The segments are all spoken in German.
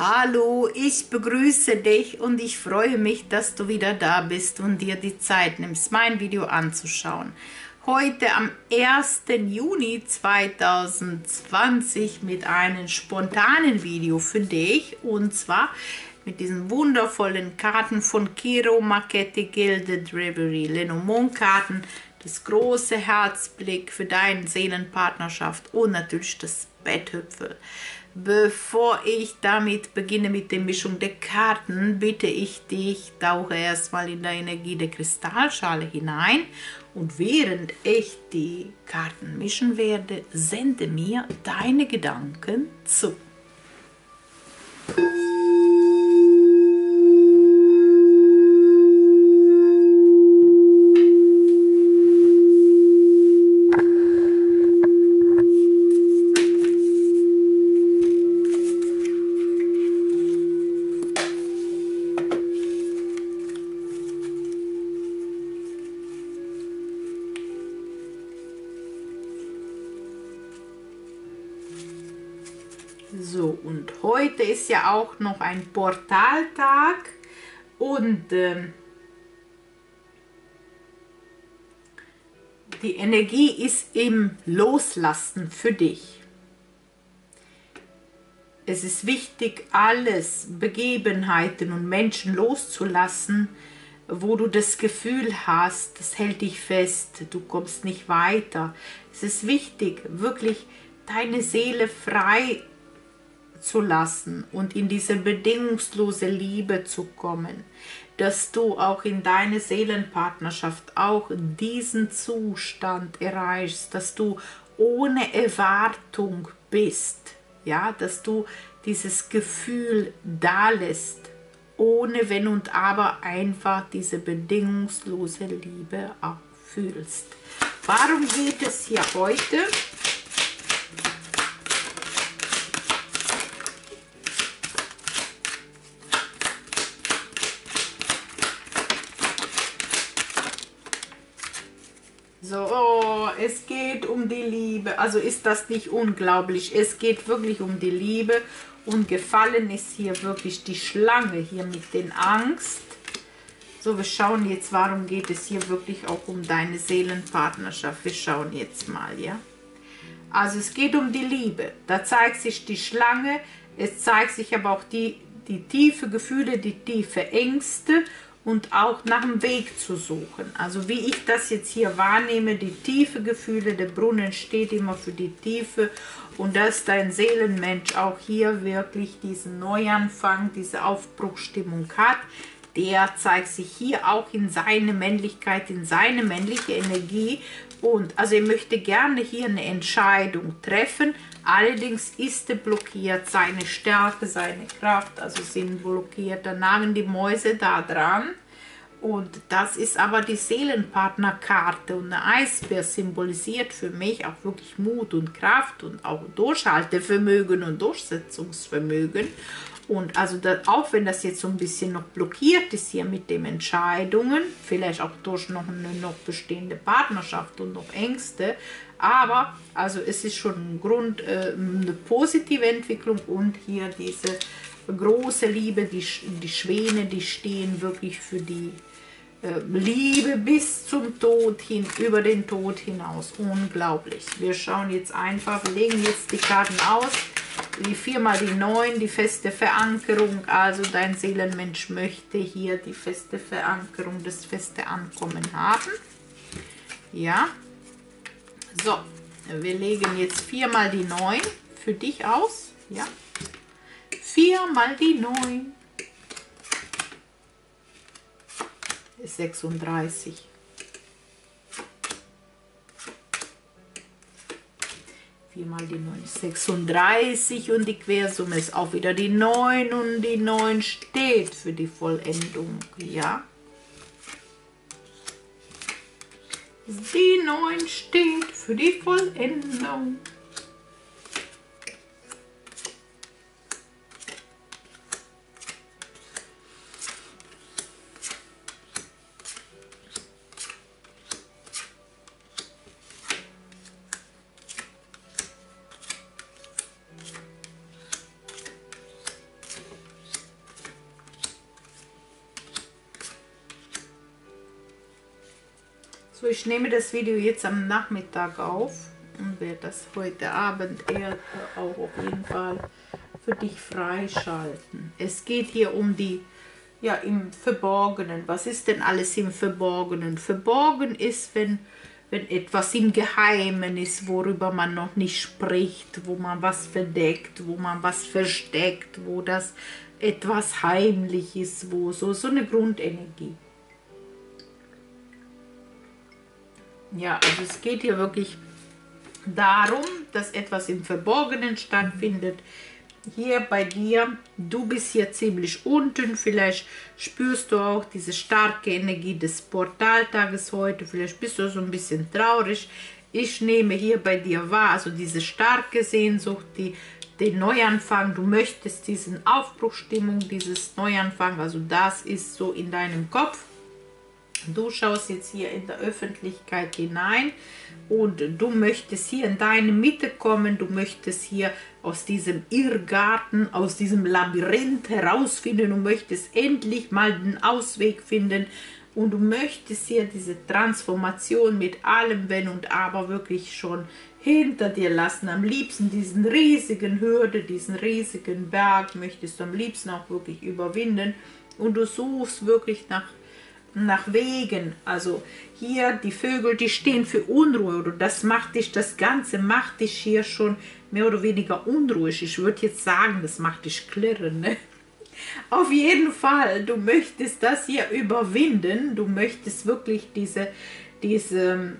Hallo, ich begrüße dich und ich freue mich, dass du wieder da bist und dir die Zeit nimmst, mein Video anzuschauen. Heute am 1. Juni 2020 mit einem spontanen Video für dich und zwar mit diesen wundervollen Karten von Kiro Marchetti Gilded Reverie Lenormand Karten, das große Herzblick für deine Seelenpartnerschaft und natürlich das Betthüpfel. Bevor ich damit beginne mit der Mischung der Karten, bitte ich dich, tauche erstmal in der Energie der Kristallschale hinein und während ich die Karten mischen werde, sende mir deine Gedanken zu. Ein Portaltag und ähm, die Energie ist im Loslassen für dich. Es ist wichtig, alles, Begebenheiten und Menschen loszulassen, wo du das Gefühl hast, das hält dich fest, du kommst nicht weiter. Es ist wichtig, wirklich deine Seele frei zu lassen und in diese bedingungslose Liebe zu kommen, dass du auch in deine Seelenpartnerschaft auch diesen Zustand erreichst, dass du ohne Erwartung bist, ja, dass du dieses Gefühl da lässt, ohne Wenn und Aber einfach diese bedingungslose Liebe auch fühlst. Warum geht es hier heute? So, oh, es geht um die Liebe. Also ist das nicht unglaublich. Es geht wirklich um die Liebe. Und gefallen ist hier wirklich die Schlange hier mit den Angst. So, wir schauen jetzt, warum geht es hier wirklich auch um deine Seelenpartnerschaft. Wir schauen jetzt mal, ja. Also es geht um die Liebe. Da zeigt sich die Schlange. Es zeigt sich aber auch die, die tiefe Gefühle, die tiefe Ängste und auch nach dem Weg zu suchen. Also wie ich das jetzt hier wahrnehme, die tiefe Gefühle, der Brunnen steht immer für die Tiefe und dass dein Seelenmensch auch hier wirklich diesen Neuanfang, diese Aufbruchstimmung hat, der zeigt sich hier auch in seine Männlichkeit, in seine männliche Energie und also er möchte gerne hier eine Entscheidung treffen, allerdings ist er blockiert, seine Stärke, seine Kraft, also sind blockiert, da nagen die Mäuse da dran. Und das ist aber die Seelenpartnerkarte. Und eine Eisbär symbolisiert für mich auch wirklich Mut und Kraft und auch Durchhaltevermögen und Durchsetzungsvermögen und also das, auch wenn das jetzt so ein bisschen noch blockiert ist hier mit den Entscheidungen, vielleicht auch durch noch eine noch bestehende Partnerschaft und noch Ängste, aber also es ist schon ein Grund, äh, eine positive Entwicklung und hier diese große Liebe, die, die Schwäne, die stehen wirklich für die äh, Liebe bis zum Tod hin, über den Tod hinaus. Unglaublich. Wir schauen jetzt einfach, legen jetzt die Karten aus die 4 mal die 9, die feste Verankerung. Also dein Seelenmensch möchte hier die feste Verankerung, das feste Ankommen haben. Ja. So, wir legen jetzt 4 mal die 9 für dich aus. Ja. 4 mal die 9 ist 36. 4 mal die 9 ist 36 und die Quersumme ist auch wieder die 9 und die 9 steht für die Vollendung, ja. Die 9 steht für die Vollendung. So, ich nehme das Video jetzt am Nachmittag auf und werde das heute Abend eher auch auf jeden Fall für dich freischalten. Es geht hier um die, ja, im Verborgenen. Was ist denn alles im Verborgenen? Verborgen ist, wenn, wenn etwas im Geheimen ist, worüber man noch nicht spricht, wo man was verdeckt, wo man was versteckt, wo das etwas heimlich ist, wo so, so eine Grundenergie. Ja, also es geht hier wirklich darum, dass etwas im Verborgenen stattfindet. Hier bei dir, du bist hier ziemlich unten, vielleicht spürst du auch diese starke Energie des Portaltages heute, vielleicht bist du so ein bisschen traurig. Ich nehme hier bei dir wahr, also diese starke Sehnsucht, die, den Neuanfang, du möchtest diesen Aufbruchstimmung, dieses Neuanfang, also das ist so in deinem Kopf Du schaust jetzt hier in der Öffentlichkeit hinein und du möchtest hier in deine Mitte kommen, du möchtest hier aus diesem Irrgarten, aus diesem Labyrinth herausfinden, du möchtest endlich mal den Ausweg finden. Und du möchtest hier diese Transformation mit allem Wenn und Aber wirklich schon hinter dir lassen. Am liebsten diesen riesigen Hürde, diesen riesigen Berg möchtest du am liebsten auch wirklich überwinden. Und du suchst wirklich nach nach Wegen. Also hier die Vögel, die stehen für Unruhe oder das macht dich, das Ganze macht dich hier schon mehr oder weniger unruhig. Ich würde jetzt sagen, das macht dich klirren. Ne? Auf jeden Fall, du möchtest das hier überwinden. Du möchtest wirklich diese, diese,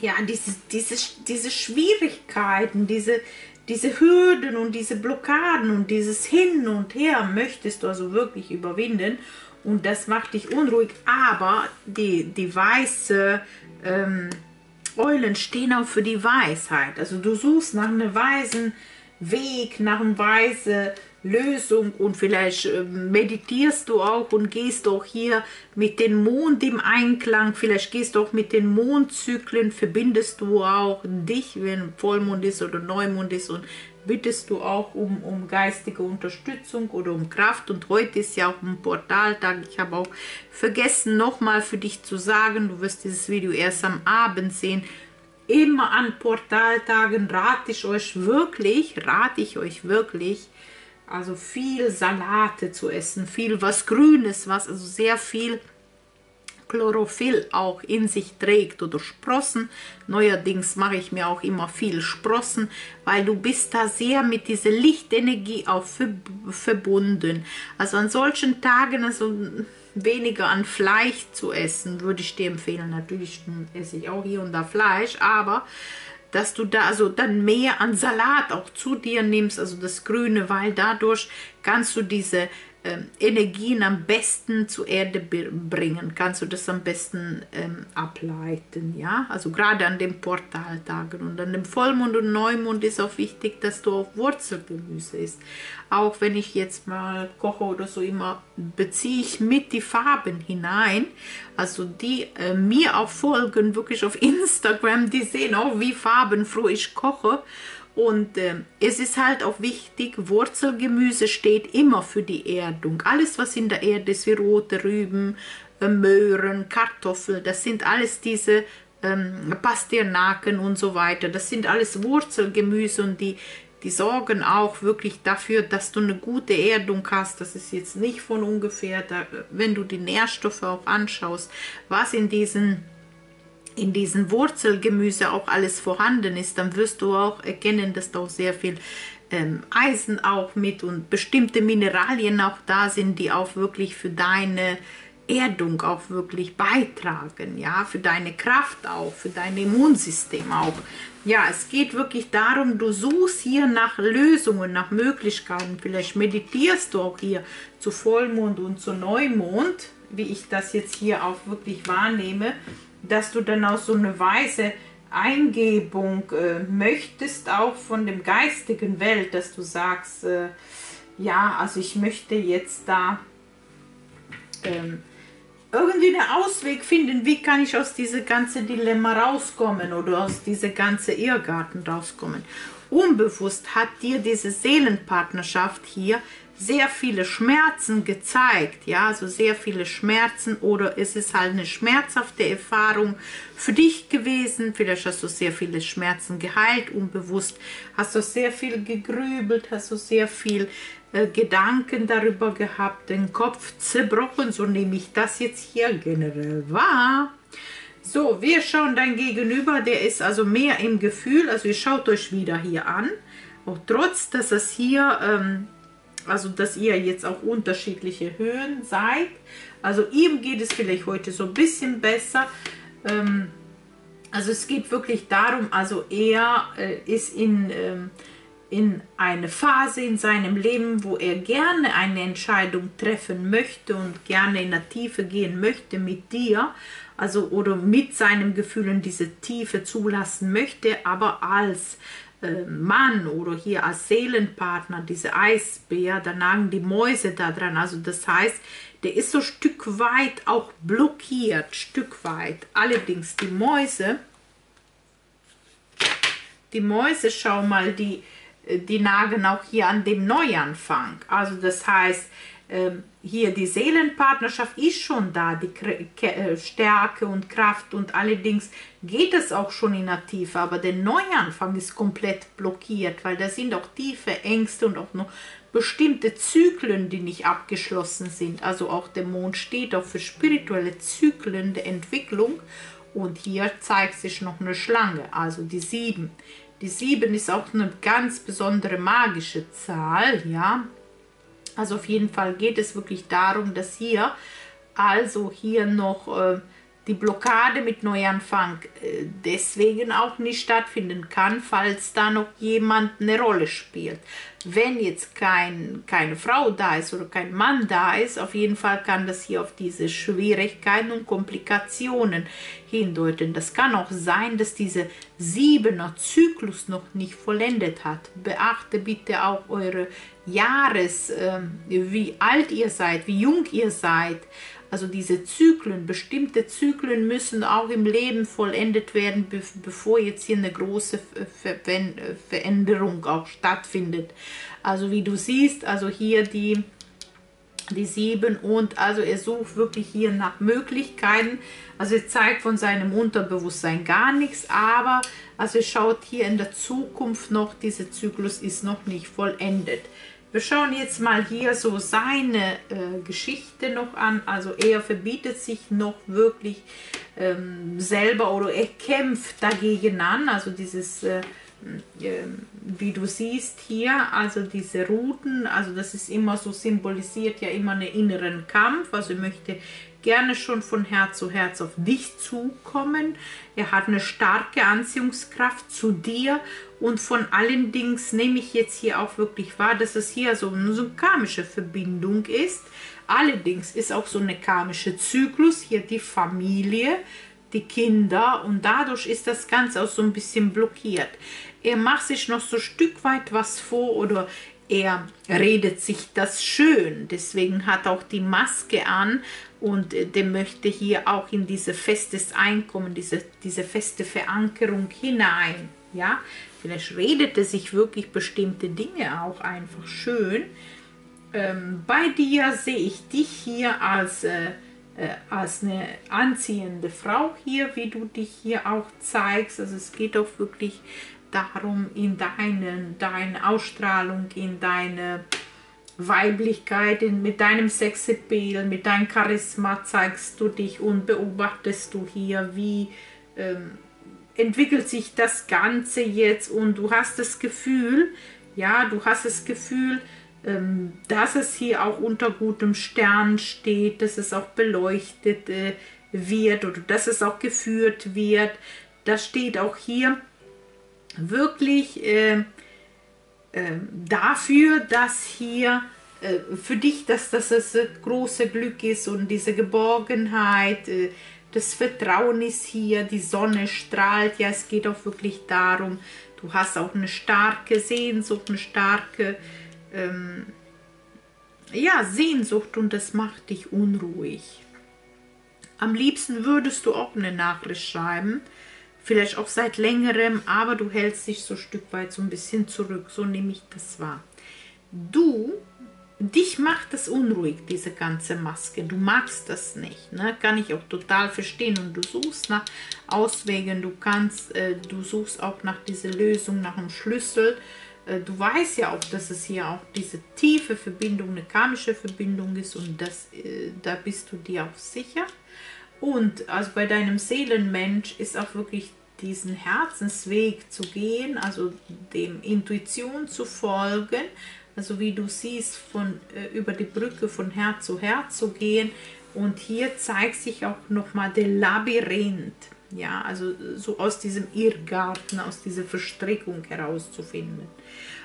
ja, diese, diese, diese Schwierigkeiten, diese, diese Hürden und diese Blockaden und dieses Hin und Her möchtest du also wirklich überwinden und das macht dich unruhig, aber die, die weiße ähm, Eulen stehen auch für die Weisheit. Also du suchst nach einem weisen Weg, nach einer weisen Lösung und vielleicht äh, meditierst du auch und gehst auch hier mit dem Mond im Einklang, vielleicht gehst du auch mit den Mondzyklen, verbindest du auch dich, wenn Vollmond ist oder Neumond ist und bittest du auch um, um geistige Unterstützung oder um Kraft. Und heute ist ja auch ein Portaltag. Ich habe auch vergessen, nochmal für dich zu sagen, du wirst dieses Video erst am Abend sehen. Immer an Portaltagen rate ich euch wirklich, rate ich euch wirklich, also viel Salate zu essen, viel was Grünes, was, also sehr viel Chlorophyll auch in sich trägt oder Sprossen. Neuerdings mache ich mir auch immer viel Sprossen, weil du bist da sehr mit dieser Lichtenergie auch verbunden. Also an solchen Tagen, also weniger an Fleisch zu essen, würde ich dir empfehlen. Natürlich esse ich auch hier und da Fleisch, aber dass du da also dann mehr an Salat auch zu dir nimmst, also das Grüne, weil dadurch kannst du diese Energien am besten zur Erde bringen, kannst du das am besten ähm, ableiten, ja, also gerade an den Portaltagen und an dem Vollmond und Neumond ist auch wichtig, dass du auf Wurzelgemüse isst, auch wenn ich jetzt mal koche oder so immer, beziehe ich mit die Farben hinein, also die äh, mir auch folgen, wirklich auf Instagram, die sehen auch, wie farbenfroh ich koche und äh, es ist halt auch wichtig, Wurzelgemüse steht immer für die Erdung. Alles, was in der Erde ist, wie rote Rüben, äh, Möhren, Kartoffeln, das sind alles diese ähm, Pasternaken und so weiter. Das sind alles Wurzelgemüse und die, die sorgen auch wirklich dafür, dass du eine gute Erdung hast. Das ist jetzt nicht von ungefähr, da, wenn du die Nährstoffe auch anschaust, was in diesen in diesem Wurzelgemüse auch alles vorhanden ist, dann wirst du auch erkennen, dass da auch sehr viel ähm, Eisen auch mit und bestimmte Mineralien auch da sind, die auch wirklich für deine Erdung auch wirklich beitragen, ja, für deine Kraft auch, für dein Immunsystem auch. Ja, es geht wirklich darum, du suchst hier nach Lösungen, nach Möglichkeiten. Vielleicht meditierst du auch hier zu Vollmond und zu Neumond, wie ich das jetzt hier auch wirklich wahrnehme dass du dann auch so eine weise Eingebung äh, möchtest, auch von dem geistigen Welt, dass du sagst, äh, ja, also ich möchte jetzt da ähm, irgendwie einen Ausweg finden, wie kann ich aus diesem ganzen Dilemma rauskommen oder aus diesem ganzen Irrgarten rauskommen. unbewusst hat dir diese Seelenpartnerschaft hier sehr viele Schmerzen gezeigt, ja, also sehr viele Schmerzen oder es ist halt eine schmerzhafte Erfahrung für dich gewesen, vielleicht hast du sehr viele Schmerzen geheilt, unbewusst hast du sehr viel gegrübelt, hast du sehr viel äh, Gedanken darüber gehabt, den Kopf zerbrochen, so nehme ich das jetzt hier generell wahr. So, wir schauen dein Gegenüber, der ist also mehr im Gefühl, also ihr schaut euch wieder hier an, auch trotz, dass es hier... Ähm, also dass ihr jetzt auch unterschiedliche Höhen seid. Also ihm geht es vielleicht heute so ein bisschen besser. Ähm, also es geht wirklich darum, also er äh, ist in, ähm, in eine Phase in seinem Leben, wo er gerne eine Entscheidung treffen möchte und gerne in der Tiefe gehen möchte mit dir, also oder mit seinem Gefühl in diese Tiefe zulassen möchte, aber als Mann oder hier als Seelenpartner, diese Eisbär, da nagen die Mäuse da dran. Also das heißt, der ist so Stück weit auch blockiert, Stück weit. Allerdings die Mäuse, die Mäuse, schau mal, die, äh, die nagen auch hier an dem Neuanfang. Also das heißt, hier die Seelenpartnerschaft ist schon da, die äh, Stärke und Kraft und allerdings geht es auch schon in der Tiefe, aber der Neuanfang ist komplett blockiert, weil da sind auch tiefe Ängste und auch noch bestimmte Zyklen, die nicht abgeschlossen sind. Also auch der Mond steht auch für spirituelle Zyklen der Entwicklung und hier zeigt sich noch eine Schlange, also die sieben. Die sieben ist auch eine ganz besondere magische Zahl, ja, also auf jeden Fall geht es wirklich darum, dass hier also hier noch äh, die Blockade mit Neuanfang äh, deswegen auch nicht stattfinden kann, falls da noch jemand eine Rolle spielt. Wenn jetzt kein, keine Frau da ist oder kein Mann da ist, auf jeden Fall kann das hier auf diese Schwierigkeiten und Komplikationen hindeuten. Das kann auch sein, dass dieser siebener Zyklus noch nicht vollendet hat. Beachte bitte auch eure Jahres, äh, wie alt ihr seid, wie jung ihr seid. Also diese Zyklen, bestimmte Zyklen müssen auch im Leben vollendet werden, bevor jetzt hier eine große Veränderung auch stattfindet. Also wie du siehst, also hier die, die sieben und also er sucht wirklich hier nach Möglichkeiten. Also er zeigt von seinem Unterbewusstsein gar nichts, aber also er schaut hier in der Zukunft noch, dieser Zyklus ist noch nicht vollendet. Wir schauen jetzt mal hier so seine äh, Geschichte noch an. Also er verbietet sich noch wirklich ähm, selber oder er kämpft dagegen an. Also dieses, äh, äh, wie du siehst hier, also diese Routen, also das ist immer so symbolisiert ja immer einen inneren Kampf. Also er möchte gerne schon von Herz zu Herz auf dich zukommen. Er hat eine starke Anziehungskraft zu dir und von allen Dingen nehme ich jetzt hier auch wirklich wahr, dass es hier so eine, so eine karmische Verbindung ist. Allerdings ist auch so eine karmische Zyklus, hier die Familie, die Kinder und dadurch ist das Ganze auch so ein bisschen blockiert. Er macht sich noch so ein Stück weit was vor oder er redet sich das schön, deswegen hat auch die Maske an und äh, der möchte hier auch in diese festes Einkommen, diese, diese feste Verankerung hinein, ja, vielleicht redet er sich wirklich bestimmte Dinge auch einfach schön. Ähm, bei dir sehe ich dich hier als, äh, äh, als eine anziehende Frau hier, wie du dich hier auch zeigst, also es geht auch wirklich darum, in deinen, deine Ausstrahlung, in deine Weiblichkeit, mit deinem Sexappeal, mit deinem Charisma zeigst du dich und beobachtest du hier, wie ähm, entwickelt sich das Ganze jetzt und du hast das Gefühl, ja, du hast das Gefühl, ähm, dass es hier auch unter gutem Stern steht, dass es auch beleuchtet äh, wird oder dass es auch geführt wird. Das steht auch hier wirklich äh, dafür, dass hier äh, für dich, dass das das große Glück ist und diese Geborgenheit, äh, das Vertrauen ist hier, die Sonne strahlt, ja, es geht auch wirklich darum, du hast auch eine starke Sehnsucht, eine starke ähm, ja, Sehnsucht und das macht dich unruhig. Am liebsten würdest du auch eine Nachricht schreiben, vielleicht auch seit längerem, aber du hältst dich so ein Stück weit so ein bisschen zurück. So nehme ich das wahr. Du, dich macht das unruhig, diese ganze Maske. Du magst das nicht, ne? kann ich auch total verstehen. Und du suchst nach Auswegen, du kannst, äh, du suchst auch nach dieser Lösung, nach einem Schlüssel. Äh, du weißt ja auch, dass es hier auch diese tiefe Verbindung, eine karmische Verbindung ist und das, äh, da bist du dir auch sicher. Und also bei deinem Seelenmensch ist auch wirklich diesen Herzensweg zu gehen, also dem Intuition zu folgen, also wie du siehst, von äh, über die Brücke von Herz zu Herz zu gehen. Und hier zeigt sich auch nochmal der Labyrinth, ja, also so aus diesem Irrgarten, aus dieser Verstrickung herauszufinden.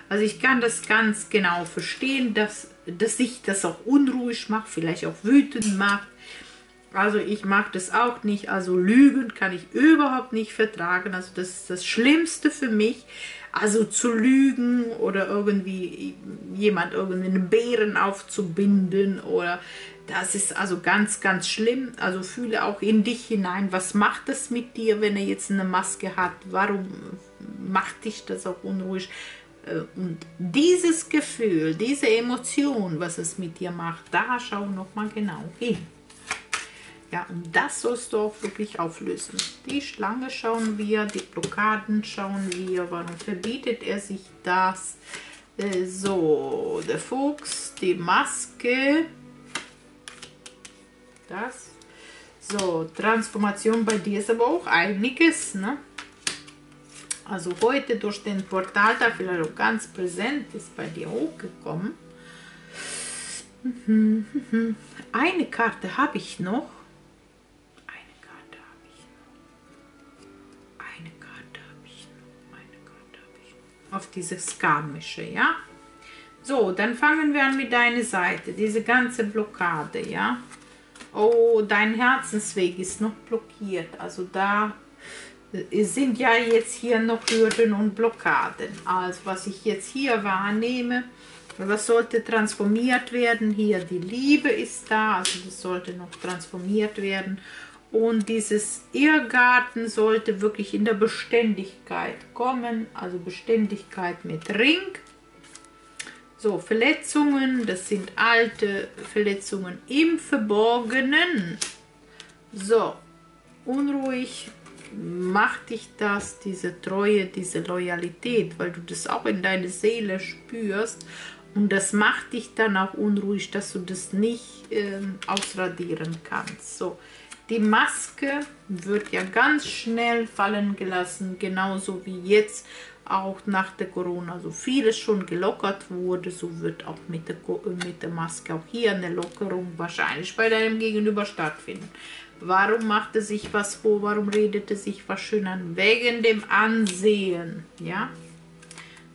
Also ich kann das ganz genau verstehen, dass, dass sich das auch unruhig macht, vielleicht auch wütend macht, also ich mag das auch nicht. Also Lügen kann ich überhaupt nicht vertragen. Also das ist das Schlimmste für mich. Also zu lügen oder irgendwie jemand irgendwie einen Bären aufzubinden oder das ist also ganz, ganz schlimm. Also fühle auch in dich hinein, was macht es mit dir, wenn er jetzt eine Maske hat? Warum macht dich das auch unruhig? Äh, und dieses Gefühl, diese Emotion, was es mit dir macht, da schau nochmal genau hin. Ja, und das sollst du auch wirklich auflösen. Die Schlange schauen wir, die Blockaden schauen wir. Warum verbietet er sich das? Äh, so, der Fuchs, die Maske. Das. So, Transformation bei dir ist aber auch einiges, ne? Also heute durch den Portal da vielleicht auch ganz präsent ist bei dir hochgekommen. Eine Karte habe ich noch. Auf dieses Karmische, ja. So, dann fangen wir an mit deiner Seite, diese ganze Blockade, ja. Oh, dein Herzensweg ist noch blockiert, also da äh, sind ja jetzt hier noch Hürden und Blockaden. Also was ich jetzt hier wahrnehme, was sollte transformiert werden? Hier die Liebe ist da, also das sollte noch transformiert werden. Und dieses Irrgarten sollte wirklich in der Beständigkeit kommen, also Beständigkeit mit Ring. So, Verletzungen, das sind alte Verletzungen im Verborgenen. So, unruhig macht dich das, diese Treue, diese Loyalität, weil du das auch in deine Seele spürst. Und das macht dich dann auch unruhig, dass du das nicht äh, ausradieren kannst. So, die Maske wird ja ganz schnell fallen gelassen, genauso wie jetzt auch nach der Corona so vieles schon gelockert wurde, so wird auch mit der, mit der Maske auch hier eine Lockerung wahrscheinlich bei deinem Gegenüber stattfinden. Warum machte sich was vor? Warum redete sich was schön an? Wegen dem Ansehen, ja?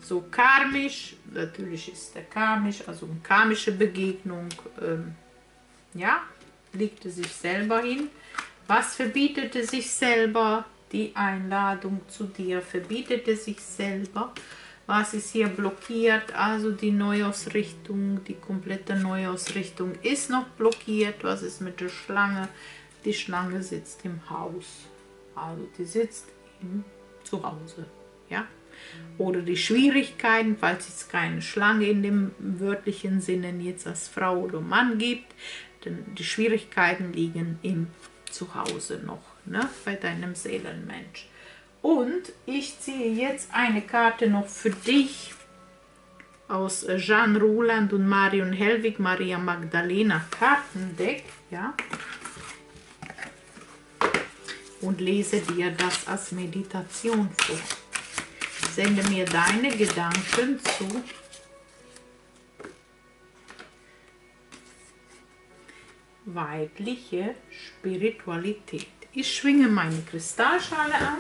So karmisch, natürlich ist der karmisch, also eine karmische Begegnung, ähm, ja, legte sich selber hin. Was verbietete sich selber? Die Einladung zu dir verbietete sich selber. Was ist hier blockiert? Also die Neuausrichtung, die komplette Neuausrichtung ist noch blockiert. Was ist mit der Schlange? Die Schlange sitzt im Haus. Also die sitzt im Zuhause. Ja? Oder die Schwierigkeiten, falls es keine Schlange in dem wörtlichen Sinne jetzt als Frau oder Mann gibt, denn die Schwierigkeiten liegen im zu Hause noch, ne, bei deinem Seelenmensch. Und ich ziehe jetzt eine Karte noch für dich aus Jean Ruland und Marion Helwig, Maria Magdalena Kartendeck, ja. Und lese dir das als Meditation vor. Sende mir deine Gedanken zu weibliche Spiritualität. Ich schwinge meine Kristallschale an.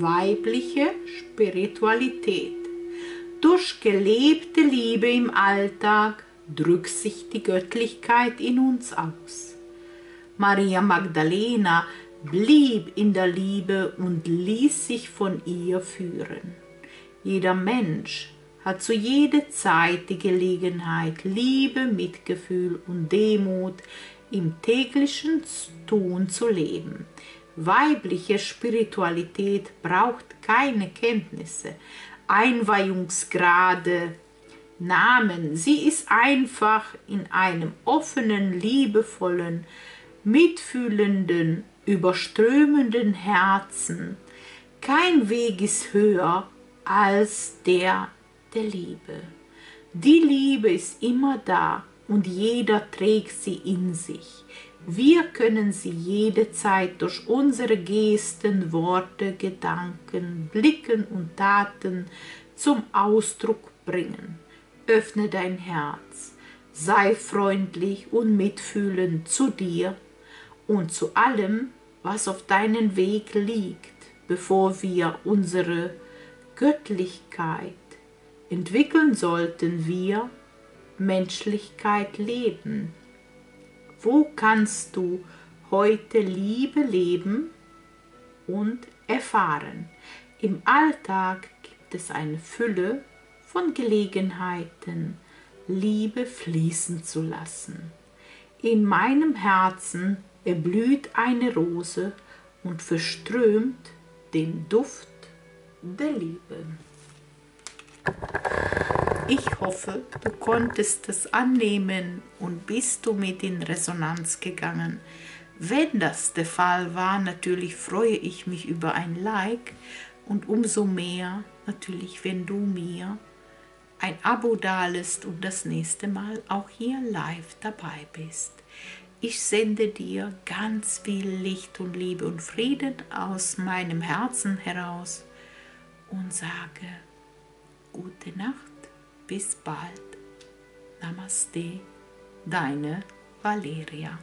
Weibliche Spiritualität durch gelebte Liebe im Alltag drückt sich die Göttlichkeit in uns aus. Maria Magdalena blieb in der Liebe und ließ sich von ihr führen. Jeder Mensch hat zu jeder Zeit die Gelegenheit, Liebe, Mitgefühl und Demut im täglichen Tun zu leben. Weibliche Spiritualität braucht keine Kenntnisse, Einweihungsgrade, Namen. Sie ist einfach in einem offenen, liebevollen, mitfühlenden, überströmenden Herzen. Kein Weg ist höher als der der Liebe. Die Liebe ist immer da und jeder trägt sie in sich. Wir können sie jederzeit durch unsere Gesten, Worte, Gedanken, Blicken und Taten zum Ausdruck bringen. Öffne dein Herz, sei freundlich und mitfühlend zu dir und zu allem, was auf deinem Weg liegt, bevor wir unsere Göttlichkeit entwickeln sollten wir Menschlichkeit leben. Wo kannst du heute Liebe leben und erfahren? Im Alltag gibt es eine Fülle von Gelegenheiten, Liebe fließen zu lassen. In meinem Herzen erblüht eine Rose und verströmt den Duft der Liebe. Ich hoffe, du konntest es annehmen und bist du mit in Resonanz gegangen. Wenn das der Fall war, natürlich freue ich mich über ein Like und umso mehr natürlich, wenn du mir ein Abo dalässt und das nächste Mal auch hier live dabei bist. Ich sende dir ganz viel Licht und Liebe und Frieden aus meinem Herzen heraus und sage, gute Nacht, bis bald. Namaste, deine Valeria.